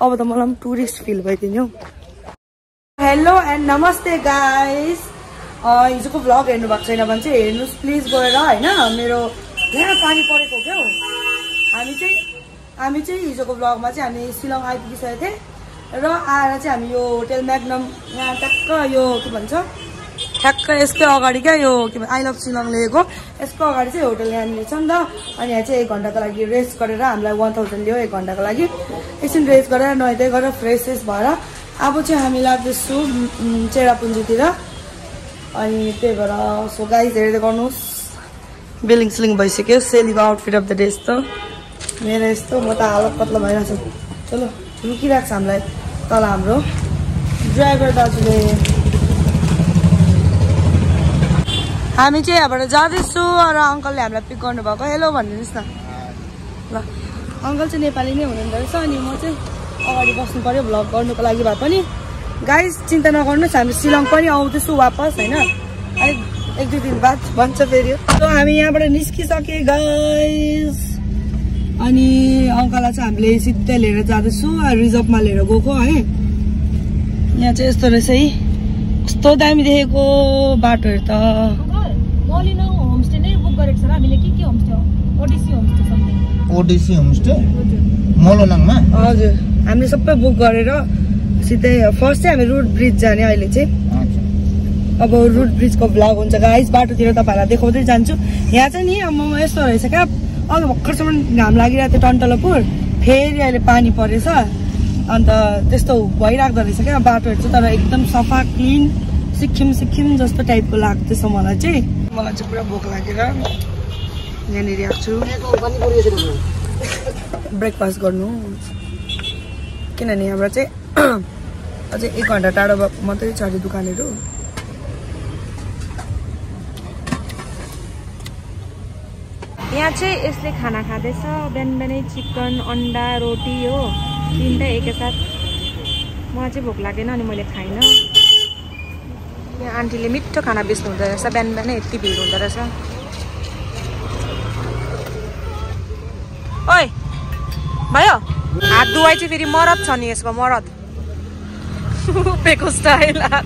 अब त मलाई पनि टुरिस्ट फिल भइदियो हौ हेलो एन्ड नमस्ते गाइस हिजोको भ्लग हेर्नु भएको छैन भने चाहिँ हेर्नुहोस् प्लिज गएर होइन मेरो यहाँ पानी परेको क्या हौ। हामी चाहिँ हामी चाहिँ हिजोको भ्लगमा चाहिँ हामी सिलङ आइपुगिसकेको थियौँ र आएर चाहिँ हामी यो होटेल म्याग्नम यहाँ ट्याक्क यो के भन्छ? ठ्याक्क यसकै अगाडि क्या यो के भन्छ आई लभ सिलङ लेखेको। यसको अगाडि चाहिँ होटल यहाँनिर छ नि त। अनि यहाँ चाहिँ एक घन्टाको लागि रेस्ट गरेर हामीलाई वान थाउजन्ड लियो एक घन्टाको लागि। एकछिन रेस्ट गरेर नुहाइधुवाइ गरेर फ्रेस फ्रेस भएर अब चाहिँ हामी लाग्दैछु चेरापुन्जीतिर। अनि त्यही भएर सो गाइज हेर्दै गर्नुहोस्। बिलिङ सिलिङ भइसक्यो। सेलीको आउटफिट अफ द डे यस्तो। मेरो यस्तो म त हालत पत्ला भइरहेको छु। चलो रुकिरहेको छ हामीलाई तल हाम्रो। ड्राइभर दाजुले हामी चाहिँ यहाँबाट जाँदैछु र अङ्कलले हामीलाई पिक गर्नुभएको। हेलो भनिदिनुहोस् न। ल अङ्कल चाहिँ नेपाली नै हुनुहुँदो रहेछ अनि म चाहिँ अगाडि बस्नु पऱ्यो भ्लग गर्नुको लागि भए पनि। गाइस चिन्ता नगर्नुहोस् हामी सिलङ पनि आउँदैछु वापस होइन? अलिक एक दुई दिन बाद भन्छ फेरि। हामी यहाँबाट निस्किसके गाइस अनि अङ्कललाई चाहिँ हामीले सिधै लिएर जाँदैछु रिजर्भमा लिएर गएको है? यहाँ चाहिँ यस्तो रहेछ है। कस्तो दामी देखेको बाटोहरू त मलिना होमस्टे नै बुक गरेको छ र हामीले के के homestay Odyssey homestay something Odyssey homestay मोलोनाङमा हजुर। हामीले सबै बुक गरेर सिधै फर्स्ट चाहिँ हामी रुट ब्रिज जाने अहिले चाहिँ। अब रुट ब्रिजको भ्लग हुन्छ। गाइस बाटोतिर तपाईँहरूलाई देखाउँदै जान्छु। यहाँ चाहिँ नि अब म यस्तो रहेछ क्या। अघि भर्खरसम्म घाम लागिरहेको थियो टन्टलपुर। फेरि अहिले पानी परेछ। अन्त त्यस्तो भइराख्दो रहेछ क्या बाटोहरू चाहिँ। तर एकदम सफा क्लिन सिक्किम सिक्किम जस्तो टाइपको लाग्दैछ मलाई चाहिँ। मलाई चाहिँ पुरा भोक लागेर यहाँनिर आएको छु। ब्रेकफास्ट गर्नु। किनभने यहाँबाट चाहिँ अझै एक घन्टा टाढो मात्रै छ अरे दोकानहरू। यहाँ चाहिँ यसले खाना खाँदैछ। बिहान बिहानै चिकन अन्डा रोटी हो। तिनवटा एकैसाथ। मलाई चाहिँ भोक लागेन अनि मैले खाइनँ। यहाँ आन्टीले मिठो खाना बेच्नु हुँदो रहेछ। बिहान बिहानै यति भिड हुँदो रहेछ ओइ भयो? हात धुवाई चाहिँ फेरि मरद छ नि यसको मरद। उपेको स्टाइल हात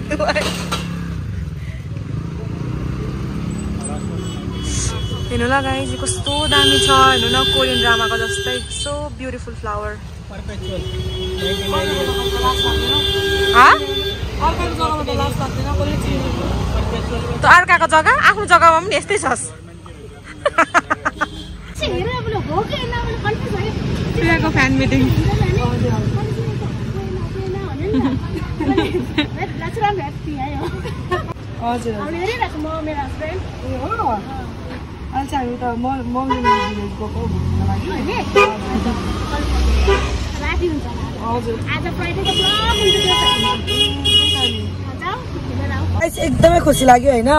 हेर्नु ल गाइज कस्तो दामी छ। हेर्नु न कोरियन ड्रामाको जस्तै। सो ब्युटिफुल फ्लावर त अर्काको जग्गा आफ्नो जग्गामा पनि यस्तै छस्। प्रियाको फ्यान मिटिङ हजुर अहिले चाहिँ हामी त म भिलेज गएको घुम्नुको लागि हजुर एकदमै खुसी लाग्यो होइन?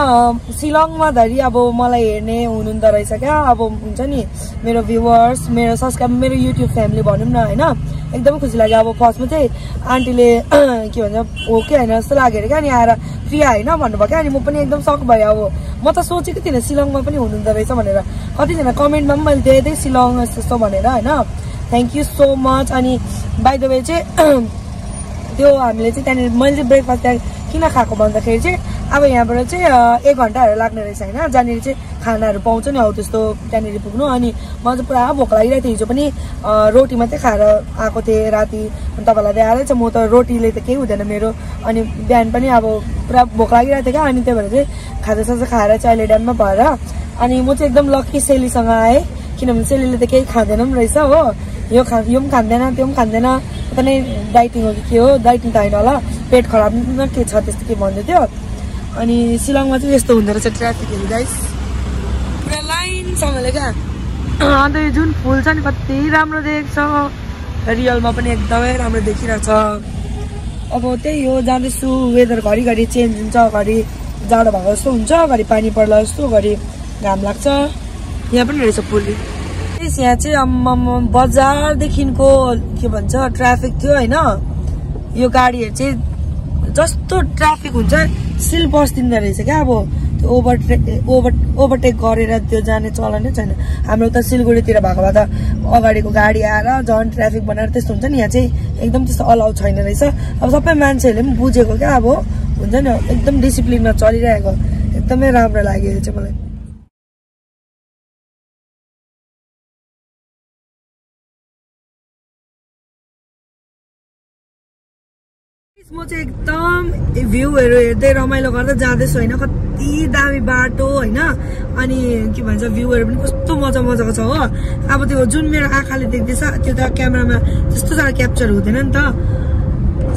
सिलङमा धरि अब मलाई हेर्ने हुनुहुँदो रहेछ क्या? अब हुन्छ नि मेरो भ्युवर्स मेरो सब्सक्राइब मेरो युट्युब फ्यामिली भनौँ न होइन? एकदमै खुसी लाग्यो। अब फर्स्टमा चाहिँ आन्टीले के भन्छ हो कि होइन? जस्तो लाग्यो अरे क्या? अनि आएर प्रिया होइन? भन्नुभयो क्या? अनि म पनि एकदम सक भएँ। अब म त सोचेको थिइनँ सिलङमा पनि हुनुहुँदो रहेछ भनेर। कतिजना कमेन्टमा पनि मैले देखेँ थिएँ सिलङ यस्तो भनेर होइन? थ्याङ्क यू सो मच अनि बाई द वे चाहिँ त्यो हामीले चाहिँ त्यहाँनिर मैले चाहिँ ब्रेकफास्ट त्यहाँ किन खाएको भन्दाखेरि चाहिँ अब यहाँबाट चाहिँ एक घन्टाहरू लाग्ने रहेछ होइन? जहाँनिर चाहिँ खानाहरू पाउँछ नि हौ त्यस्तो त्यहाँनिर पुग्नु। अनि मलाई चाहिँ पुरा भोक लागिरहेको थियो हिजो पनि रोटी मात्रै खाएर आएको थिएँ राति। अनि तपाईँलाई देखाएरै छ म त रोटीले त केही हुँदैन मेरो। अनि बिहान पनि अब पुरा भोक लागिरहेको थियो क्या। अनि त्यही भएर चाहिँ खाजासाजा खाएर चाहिँ अहिले ड्याममा भएर अनि म चाहिँ एकदम लक्की सेलीसँग आएँ। किनभने सेलीले त केही खाँदैन पनि रहेछ हो। यो खा यो पनि खाँदैन त्यो पनि खाँदैन। नै डाइटिङ हो कि के हो? डाइटिङ त होइन होला। पेट खराब न के छ त्यस्तो के भन्दै थियो। अनि सिलङमा चाहिँ यस्तो हुँदो रहेछ ट्राफिकहरू गाइस पुरा लाइनसँगले क्या। अन्त यो जुन फुल छ नि कति राम्रो देख्छ। रियलमा पनि एकदमै राम्रो देखिरहेछ। अब त्यही हो जाँदैछु। वेदर घरिघरि चेन्ज हुन्छ। घरि जाडो भएको जस्तो हुन्छ घरि पानी पर्ला जस्तो घरि घाम लाग्छ। यहाँ पनि रहेछ त्यस यहाँ चाहिँ आम्मामा बजारदेखिको के भन्छ ट्राफिक थियो होइन। यो गाडीहरू चाहिँ जस्तो ट्राफिक हुन्छ सिल बस्दिँदो रहेछ क्या अब। त्यो ओभरटेक ओभर ओभरटेक गरेर त्यो जाने चलनै छैन। हाम्रो त सिलगढीतिर भएको भए त अगाडिको गाडी आएर झन् ट्राफिक बनाएर त्यस्तो हुन्छ नि यहाँ चाहिँ एकदम त्यस्तो अलाउ छैन रहेछ। अब सबै मान्छेहरूले पनि बुझेको क्या अब। हुन्छ नि एकदम डिसिप्लिनमा चलिरहेको। एकदमै राम्रो लाग्यो यो चाहिँ मलाई। म चाहिँ एकदम भ्यूहरू हेर्दै रमाइलो गर्दै जाँदैछु होइन? कति दामी बाटो होइन? अनि के भन्छ भ्यूहरू पनि कस्तो मजा मजाको छ हो? अब त्यो जुन मेरो आँखाले देख्दैछ त्यो त क्यामेरामा त्यस्तो साह्रो क्याप्चर हुँदैन नि त।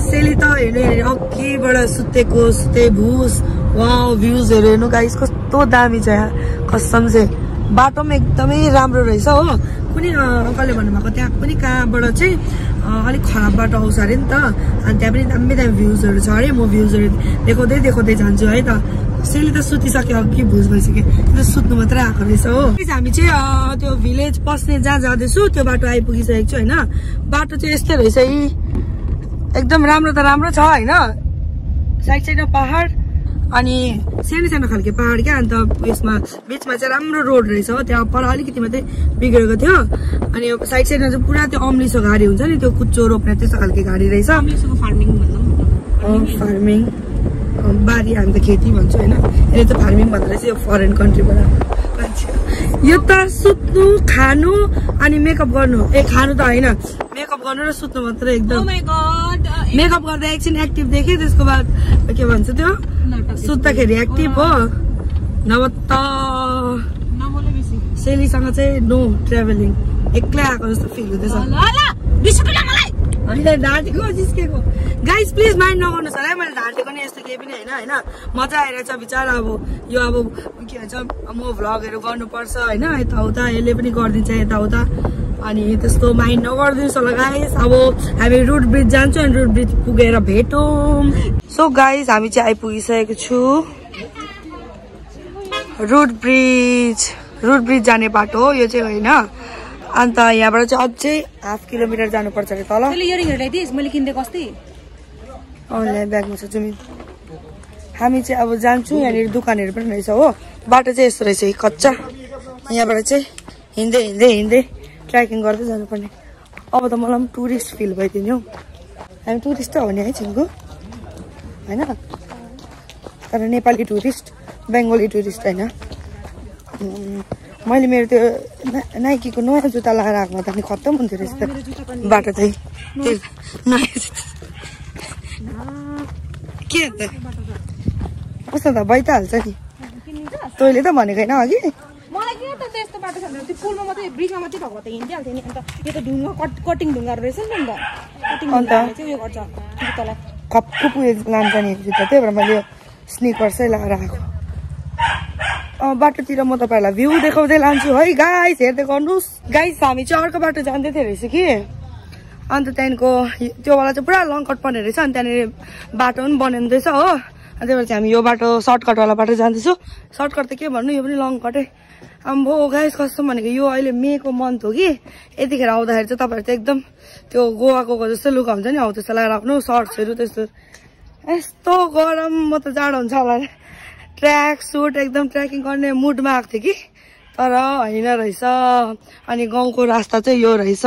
सेली त हेर्नु हेर्ने अघिबाट सुतेको सुते भुस। वा भ्युजहरू हेर्नु गाइस कस्तो दामी छ कसम चाहिँ बाटो पनि एकदमै राम्रो रहेछ हो। कुनै अङ्कलले भन्नुभएको त्यहाँ पनि कहाँबाट चाहिँ अलिक खराब बाटो आउँछ अरे नि त। अनि त्यहाँ पनि दामी दामी भ्युजहरू छ अरे म भ्युजहरू देखाउँदै देखाउँदै जान्छु है त। सेली त सुतिसक्यो अघि भुज भइसक्यो। त्यो सुत्नु मात्रै आएको रहेछ हो। हामी चाहिँ त्यो भिलेज पस्ने जहाँ जाँदैछु त्यो बाटो आइपुगिसकेको छु होइन। बाटो चाहिँ यस्तै रहेछ यी एकदम राम्रो त राम्रो छ होइन। साइड साइडमा पहाड अनि सानो सानो खालके पहाड क्या अन्त यसमा बिचमा चाहिँ राम्रो रोड रहेछ। हो त्यहाँ पर अलिकति मात्रै बिग्रेको थियो। अनि साइड साइडमा चाहिँ पुरा त्यो अम्लिसो घारी हुन्छ नि त्यो कुच्चो रोप्ने त्यस्तो खालके घारी रहेछ। फार्मिङ भन्दा फार्मिङ। बारी हामी त खेती भन्छौँ होइन। यसले त फार्मिङ भन्दो रहेछ यो फरेन कन्ट्रीबाट यो त सुत्नु खानु अनि मेकअप गर्नु। ए खानु त होइन। मेकअप गर्नु र सुत्नु मात्रै एकदम। माई गड मेकअप गर्दा एकछिन एक्टिभ देखेँ त्यसको बाद के भन्छ त्यो? सुत्दाखेरि एक्टिभ हो। नभए त सेलीसँग चाहिँ नो ट्राभलिङ एक्लै आएको जस्तो फिल हुँदैछ। ढाँटेको जिस्केको। गाइस प्लिज माइन्ड नगर्नुहोस् होला है मैले ढाँटेको नि यस्तो केही पनि होइन होइन। मजा आइरहेछ बिचरा अब यो अब के भन्छ म भ्लगहरू गर्नुपर्छ होइन। यताउता यसले पनि गरिदिन्छ यताउता। अनि त्यस्तो माइन्ड नगरिदिनुहोस् होला गाइस अब हामी रुट ब्रिज जान्छौँ अनि रुट ब्रिज पुगेर भेटौँ। सो गाइस हामी चाहिँ आइपुगिसकेको छु। रुट ब्रिज रुट ब्रिज जाने बाटो हो यो चाहिँ होइन। अन्त यहाँबाट चाहिँ अझै हाफ किलोमिटर जानुपर्छ अरे तल। मैले किनिदिएको अस्ति। अनलाइन ब्यागमा छ जुमिन हामी चाहिँ अब जान्छौँ यहाँनिर दोकानहरू पनि रहेछ हो। बाटो चाहिँ यस्तो रहेछ कच्चा। यहाँबाट चाहिँ हिँड्दै हिँड्दै हिँड्दै। ट्रेकिङ गर्दै जानुपर्ने। अब त मलाई पनि टुरिस्ट फिल भइदिने हौ। हामी टुरिस्ट हो नि है छिनको? होइन? तर नेपाली टुरिस्ट बेङ्गोली टुरिस्ट होइन। मैले मेरो त्यो ना- नाइकीको नयाँ जुत्ता लगाएर आएकोमा त अनि खत्तम हुन्थ्यो रहेछ त। बाटो चाहिँ। त्यो के अन्त? कस्तो त भइ त हाल्छ नि? तैँले त भनेको होइन अघि मलाई किन त त्यस्तो बाटो छ भने त्यो पुलमा मात्रै ब्रिजमा मात्रै भएको त हिँडिहाल्थ्यो नि। अन्त यो त ढुङ्गा कट कटिङ ढुङ्गाहरू रहेछ नि त कटिङ अन्त? ढुङ्गाहरूले चाहिँ उयो गर्छ। जुत्तालाई खप्खुप उयो लान्छ नि जुत्ता त्यही भएर मैले यो स्निकर्सै लगाएर आएको। बाटोतिर म तपाईँहरूलाई भ्यू देखाउँदै लान्छु। है गाइस हेर्दै गर्नुहोस्। गाइस हामी चाहिँ अर्को बाटो जाँदै थियो रहेछ कि? अन्त त्यहाँदेखिको त्योवाला चाहिँ पुरा लङ कट पर्ने रहेछ। अनि त्यहाँनिर बाटो पनि बनिँदैछ हो। अनि त्यही भएर चाहिँ हामी यो बाटो सर्टकटवाला बाटो जाँदैछु। सर्टकट त के भन्नु? यो पनि लङ कटै आम्बो गाइस कस्तो भनेको यो अहिले मेको मन्थ हो कि? यतिखेर आउँदाखेरि चाहिँ तपाईँहरू चाहिँ एकदम त्यो गोवा गएको जस्तै लुगा हुन्छ नि हौ त्यस्तो लगाएर आफ्नो सर्ट्सहरू त्यस्तो। यस्तो गरम म त जाडो हुन्छ होला। ट्र्याक सुट एकदम ट्रेकिङ गर्ने मुडमा आएको थिएँ कि? तर होइन रहेछ। अनि गाउँको रास्ता चाहिँ यो रहेछ।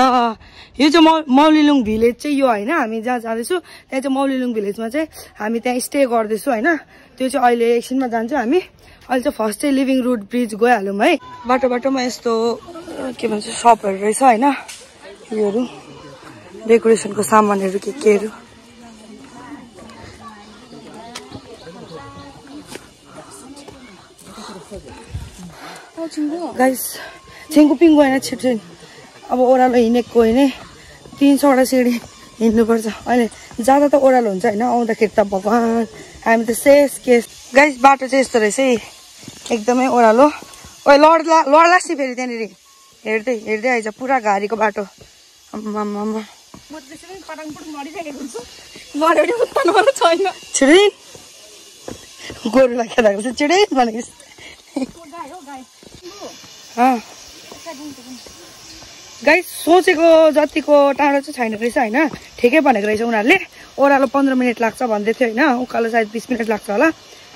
यो चाहिँ मौ मौलिलुङ भिलेज चाहिँ यो होइन हामी जहाँ जाँदैछु त्यहाँ चाहिँ मौलिलुङ भिलेजमा चाहिँ हामी त्यहाँ स्टे गर्दैछु होइन? त्यो चाहिँ अहिले एकछिनमा जान्छौँ हामी। अहिले चाहिँ फर्स्ट चाहिँ लिभिङ रुट ब्रिज गइहाल्यौँ है। बाटो बाटोमा यस्तो के भन्छ सपहरू रहेछ होइन। योहरू डेकोरेसनको सामानहरू के केहरू। गाइस छिङ्कु पिङ्गु होइन छिटो अब ओह्रालो हिँडेको होइन। तिन सौवटा सिँढी हिँड्नुपर्छ। अहिले जाँदा त ओह्रालो हुन्छ होइन आउँदाखेरि त भगवान्। हामी त शेष केस। गाइस बाटो चाहिँ यस्तो रहेछ है। एकदमै ओह्रालो। ओ लड्ला लड्लास् नि फेरि त्यहाँनिर। हेर्दै हेर्दै आइज पुरा घारीको बाटो। आम्मामा छिडिन छ छिडिन भनेको गाई सोचेको जतिको टाढो चाहिँ छैन रहेछ होइन? ठिकै भनेको रहेछ उनीहरूले। ओह्रालो पन्ध्र मिनट लाग्छ भन्दै थियो होइन? उकालो सायद बिस मिनट लाग्छ होला।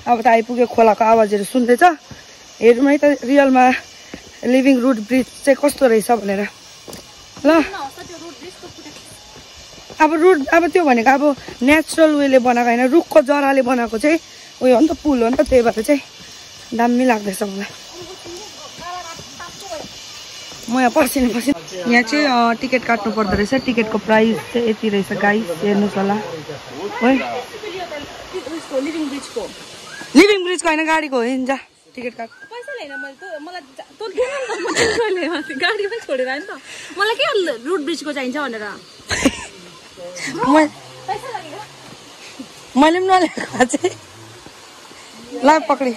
अब त आइपुग्यो खोलाको आवाजहरू सुन्दैछ। हेरौँ है त रियलमा लिभिङ रुट ब्रिज चाहिँ कस्तो रहेछ भनेर। ल। अब रुट अब त्यो भनेको अब नेचुरल वेले बनाएको होइन रुखको जराले बनाएको चाहिँ उयो हो नि त पुल हो नि त त्यही भएर चाहिँ दामी लाग्दैछ मलाई। म यहाँ पर्सिनु पर्सिनु। यहाँ चाहिँ टिकट काट्नु पर्दो रहेछ। टिकटको प्राइस चाहिँ यति रहेछ गाई हेर्नुहोस् होला। है लिभिङ ब्रिजको होइन गाडीको हो हिँड्छ टिकट काट। पैसा लिएन मैले त मलाई जा- नि माथि गाडीमै छोडेर नि त। मलाई के रुट ब्रिजको चाहिन्छ भनेर? म- मैले पनि नल्याएको चाहिँ। ल पक्री।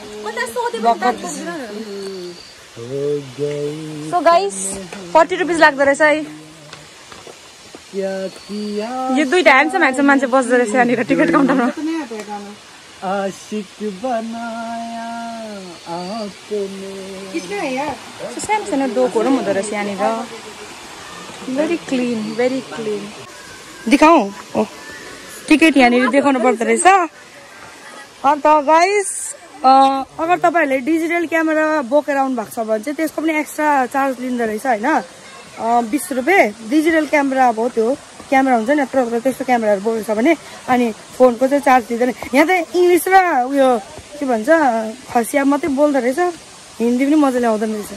सो गाइस फोर्टी रुपिस लाग्दो रहेछ है। यो दुइटा ह्यान्डसम ह्यान्डसम मान्छे बस्दो रहेछ यहाँनिर टिकट काउन्टरमा आशिक बनाया आपने सो सानो सानो डोकहरू पनि हुँदो रहेछ यहाँनिर भेरी क्लिन भेरी क्लिन देखाऊ? ओ टिकट यहाँनिर देखाउनु पर्दो रहेछ अन्त गाइस अगर तपाईँहरूले डिजिटल क्यामेरा बोकेर आउनु भएको छ भने चाहिँ त्यसको पनि एक्स्ट्रा चार्ज लिँदो रहेछ होइन बिस रुपियाँ डिजिटल क्यामेरा अब त्यो क्यामेरा हुन्छ नि यत्रो यत्रो त्यस्तो क्यामेराहरू बोकेको छ भने अनि फोनको चाहिँ चार्ज दिँदैन। यहाँ त इङ्ग्लिस र उयो के भन्छ खसिया मात्रै बोल्दो रहेछ। हिन्दी पनि मजाले आउँदैन रहेछ!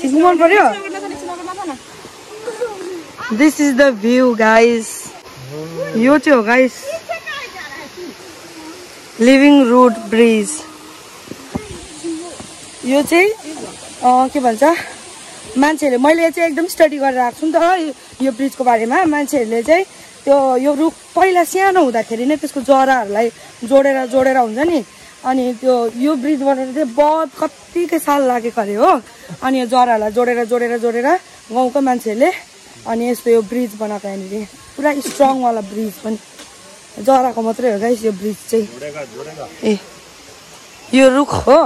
सिक्नु मन पर्यो? This is the view guys यो चाहिँ हो गाइस लिभिङ रुट ब्रिज यो चाहिँ के भन्छ मान्छेहरूले मैले चाहिँ एकदम स्टडी गरेर आएको छु नि त यो ब्रिजको बारेमा। मान्छेहरूले चाहिँ त्यो यो रुख पहिला सानो हुँदाखेरि नै त्यसको जराहरूलाई जोडेर जोडेर हुन्छ नि अनि त्यो यो ब्रिज बनाएर चाहिँ बहुत कत्तिकै साल लागेको अरे हो। अनि यो जराहरूलाई जोडेर जोडेर जोडेर गाउँको मान्छेहरूले अनि यस्तो यो ब्रिज बनाएको यहाँनिर। पुरा स्ट्रङवाला ब्रिज पनि। जराको मात्रै हो गाइस यो ब्रिज चाहिँ। ए यो रुख हो।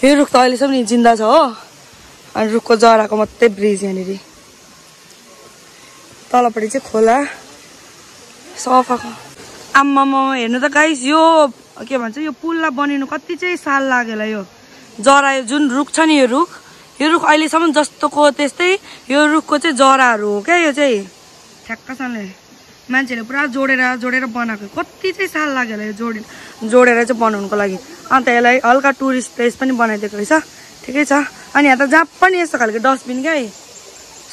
यो रुख त अहिलेसम्म जिन्दा छ हो। अनि रुखको जराको मात्रै ब्रिज यहाँनिर। तलपट्टि चाहिँ खोला। सफाको आम्मामा हेर्नु त गाइस यो के भन्छ यो पुललाई बनिनु कति चाहिँ साल लाग्यो होला यो। जरा यो जुन रुख छ नि यो रुख यो रुख अहिलेसम्म जस्तोको त्यस्तै यो रुखको चाहिँ जराहरू हो क्या यो चाहिँ। ठ्याक्कसँगले मान्छेले पुरा जोडेर जोडेर बनाएको। कति चाहिँ साल लाग्यो होला यो जोडे जोडेर चाहिँ बनाउनुको लागि। अन्त यसलाई हल्का टुरिस्ट प्लेस पनि बनाइदिएको रहेछ। ठिकै छ। अनि यहाँ त जहाँ पनि यस्तो खालको डस्टबिन क्या है?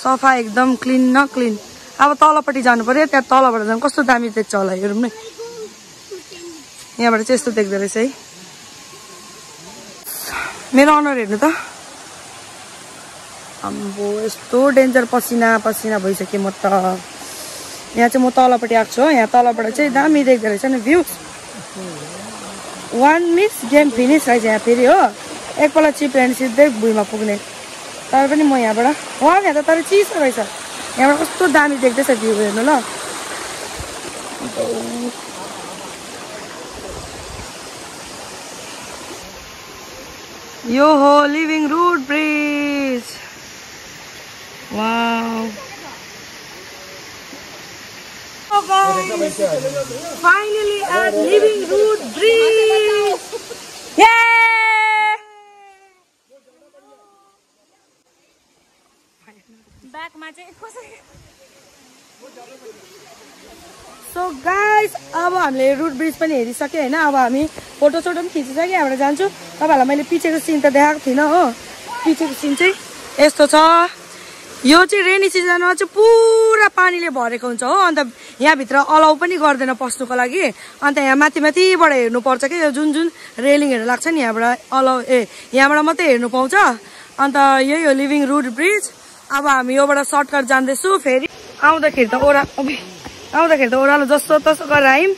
सफा एकदम क्लिन न क्लिन। अब तलपट्टि जानु पर्यो। त्यहाँ तलबाट झन् कस्तो दामी देख्छ होला हेरौँ न। यहाँबाट चाहिँ यस्तो देख्दो रहेछ है। मेरो अनुहार हेर्नु त। अम्बो यस्तो डेन्जर पसिना पसिना भइसक्यो म त। यहाँ चाहिँ म तलपट्टि आएको छु यहाँ तलबाट चाहिँ दामी देख्दो रहेछ नि view one miss game finish रहेछ यहाँ फेरि हो। एकपल्ट चिप्यो भने सिधै भुइँमा पुग्ने। तर पनि म यहाँबाट वहाँ यहाँ त तर चिसो रहेछ। यहाँबाट कस्तो दामी देख्दैछ भ्यू हेर्नु ल। यो हो living root bridge wow Finally at Living Root Bridge! Yay! ब्याकमा चाहिँ कसरी सो गाइस अब हामीले रुट ब्रिज पनि हेरिसक्यो होइन? अब हामी फोटो सोटो पनि खिचिसक्यो यहाँबाट जान्छु। तपाईँहरूलाई मैले पछिको सिन त देखाएको थिइनँ हो? पछिको सिन चाहिँ यस्तो छ। यो चाहिँ रेनी सिजनमा चाहिँ पुरा पानीले भरेको हुन्छ हो? अन्त यहाँभित्र अलाउ पनि गर्दैन पस्नुको लागि। अन्त यहाँ माथि माथिबाट हेर्नुपर्छ कि यो जुन जुन रेलिङहरू लाग्छ नि यहाँबाट अलाउ ए यहाँबाट मात्रै हेर्नु पाउँछ। अन्त यही हो लिभिङ रुट ब्रिज। अब हामी योबाट सर्टकट जाँदैछु फेरि आउँदाखेरि त ओह्रा आउँदाखेरि त ओह्रालो जस्तो तस्तो गरेर आयौँ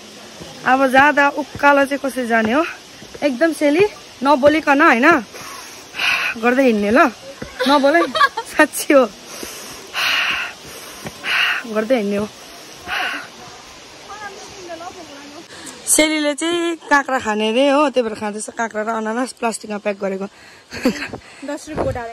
अब जाँदा उकालो चाहिँ कसरी जाने हो? एकदम सेली नबोलिकन होइन? गर्दै हिँड्ने ल। नबोलै साँच्ची हो। गर्दै हिँड्ने हो। सेलीले चाहिँ काँक्रा खाने अरे हो त्यही भएर खाँदैछ। काँक्रा र अनानास प्लास्टिकमा प्याक गरेको। दस रुपियाँ.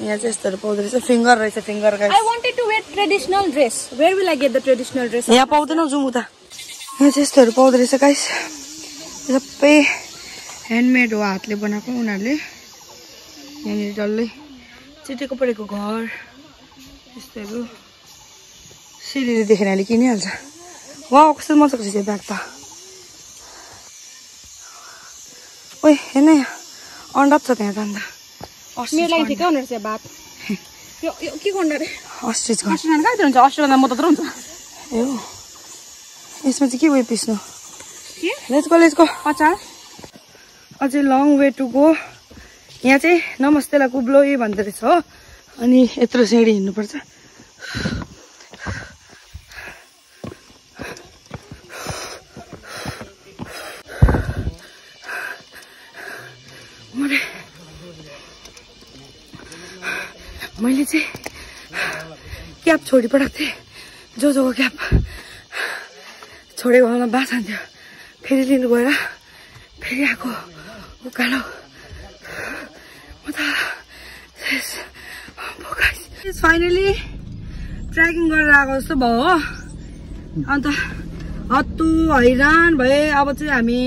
यहाँ चाहिँ यस्तोहरू पाउँदो रहेछ। फिङ्गर रहेछ फिङ्गर dress? यहाँ पाउँदैन जाउँ उता। यहाँ चाहिँ यस्तोहरू पाउँदो रहेछ गाइस सबै ह्यान्डमेड हो हातले बनाएको उनीहरूले यहाँनिर डल्लै चिटेको परेको घर यस्तोहरू सिडीले देखेर अहिले किनिहाल्छ। वा कस्तो मजाको छ यो ब्याग त। ओइ हेर्न यहाँ अन्डा छ त्यहाँ जाँदा मेरो लागि ठिकै हुने रहेछ भात। यो के गर्नु अरे? अस्ट्रिच कहाँतिर हुन्छ? म त हुन्छ। ए यसमा चाहिँ के उयो पिस्नु? के? लेट्स गो लेट्स गो अचार। अझै लङ वे टु गो यहाँ चाहिँ नमस्तेलाई कुब्लो भन्दो रहेछ हो। अनि यत्रो सिँढी हिँड्नुपर्छ। मैले मैले चाहिँ क्याब छोडिपठाएको थिएँ। जो जोको क्याब। छोडेको बेलामा फेरि लिनु गएर फेरि आएको। उकालो म त फाइनली ट्रेकिङ गरेर आएको जस्तो भयो हो। अन्त हत्तु हैरान भए। अब चाहिँ हामी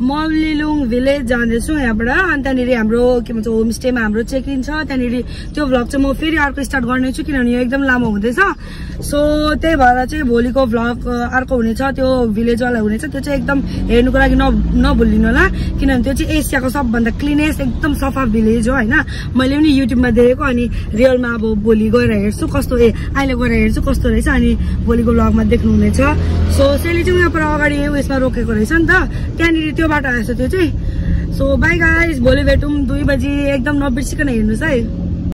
मलिलुङ भिलेज जाँदैछौँ यहाँबाट। अनि त्यहाँनिर हाम्रो के भन्छ होमस्टेमा हाम्रो चेक इन छ। त्यहाँनिर त्यो भ्लग चाहिँ म फेरि अर्को स्टार्ट गर्नेछु किनभने यो एकदम लामो हुँदैछ। सो त्यही भएर चाहिँ भोलिको भ्लग अर्को हुनेछ त्यो भिलेजवाला हुनेछ। त्यो चाहिँ एकदम हेर्नुको लागि न नभुलिनु होला। किनभने त्यो चाहिँ एसियाको सबभन्दा क्लिनेस्ट एकदम सफा भिलेज हो होइन? मैले पनि युट्युबमा देखेको अनि रियलमा अब भोलि गएर हेर्छु कस्तो ए अहिले गएर हेर्छु कस्तो रहेछ अनि भोलिको भ्लगमा देख्नुहुनेछ। सो सेली चाहिँ पर अगाडि उयसमा रोकेको रहेछ नि त। त्यहाँनिर त्यो बाटो आएछ त्यो सो बाई गाइस भोलि भेटौँ दुई बजी एकदम नबिर्सिकन हिड़न है।